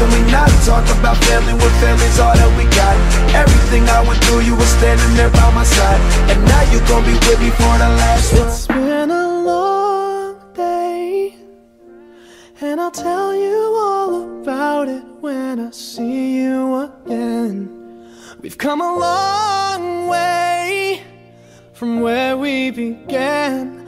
Can we not talk about family when family's all that we got? Everything I went through, you were standing there by my side. And now you gon' be with me for the last one. It's been a long day, and I'll tell you all about it when I see you again. We've come a long way from where we began.